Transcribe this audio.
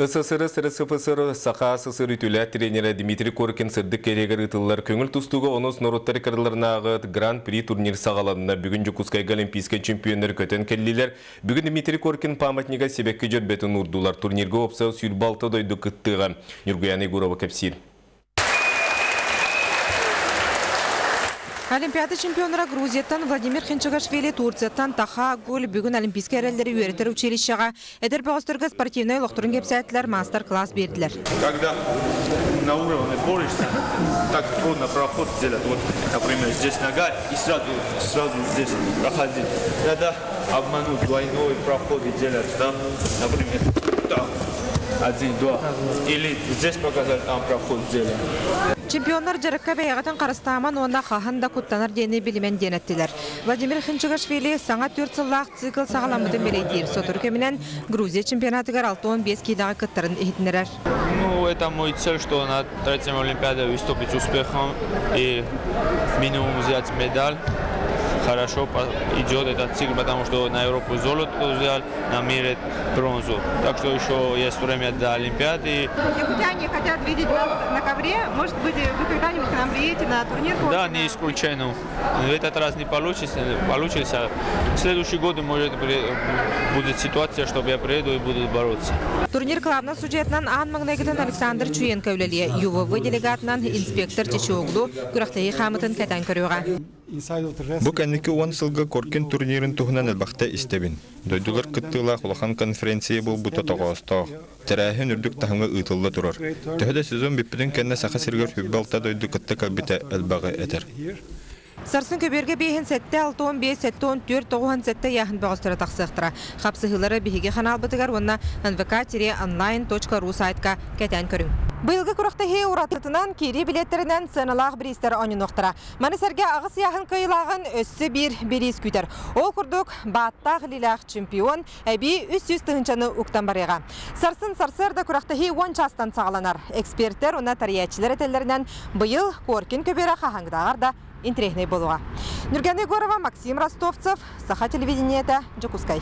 СССР СССР саха СССР ütülä тренері Дмитрий Коркин сырдык керегер ытыллар көңіл тустуга онос нороттар кырыларнагы Гран-при турнир сагаланына бүгін Жукускайга олимпийский чемпионер көтен келлилер. Бүгін Дмитрий Коркин памятнига себекке жөрбетін урдулар турнирге опса сүйрбалты дойду кыттыга. Юргуяны Гурова кепсир. Олимпиада чемпионыра Грузияттан Владимир Хинчагашвили Турцияттан таха гол бүгін Олимпийский әрелері үйретер училищаға әдір бағыстырғы спортивный лоқтырын кепсәтілер мастер-класс берділер. Когда на уровне борешься, так трудно проход сделать. Вот, например, здесь нога и сразу, сразу здесь проходить. Надо обмануть двойной проход и делать, да? Например, так, один, два. Или здесь показать, там проход сделать. Чемпиондар жарыққа бәйғатын қарыстаман қахан да құттанар дені білімен денеттілер. Владимир Хинчагашвили саңа төрт сыллақ цикл сағаламыдың белейдер. Сотыр көмінен Грузия чемпионатыгар 6-15 кейдағы кыттарын ехетінерер. Ну, это мой цель, что на третьем Олимпиаде выступить успехом и минимум взять медаль. Хорошо по- идет этот цикл, потому что на Европу золото взял, на мире бронзу. Так что еще есть время до Олимпиады. Якутяне хотят видеть нас на ковре. Может быть, вы когда-нибудь к нам приедете на турнир? Да, не исключено. В этот раз не получится, получится. В следующий год, может, будет ситуация, чтобы я приеду и буду бороться. Турнир клабна сюжетнан ан маңнайгытын Александр Чуенко. ЮВВ делегатынан инспектор Чечоглу күрәқтәйі қамытын кәтән көріға. Бу кәннеке уан сылга коркен турнирын туһунан элбахта истебин. Дойдулар кыттыла кулахан конференция бул бута тогоосто. Терәһен үрдүк тахыңга ытылла турар. Төһдә сезон биппиден кәнне саха сиргер хүббалта дойду кытта кабита элбагы этер. Сарсын көберге бейхін сәтті 6-15, сәтті 14, 9 сәтті яхын бағыстыра тақсықтыра. Қапсығылары бейге қанал бұтығар, онна nvk-online.ru сайтқа кәтән көрің. Бұйылғы күріқті хей ұратытынан кері билеттерінен сыналақ бірістер онын оқтыра. Манысәрге ағыс яхын кайылағын өссі бір беріз күтер. Ол күрдік баттақ лилақ чемпион әбі 300 тұхынчаны ұқтан барыға. Сарсын сарсырда күріқті хей 10 частан сағаланар. Эксперттер оны тариячилер әтелерінен бұйыл коркин көбері қағаңғыдағар да болуға. Нұргән Егорова, Максим Ростовцев, Саха телевидениеті, Жокускай.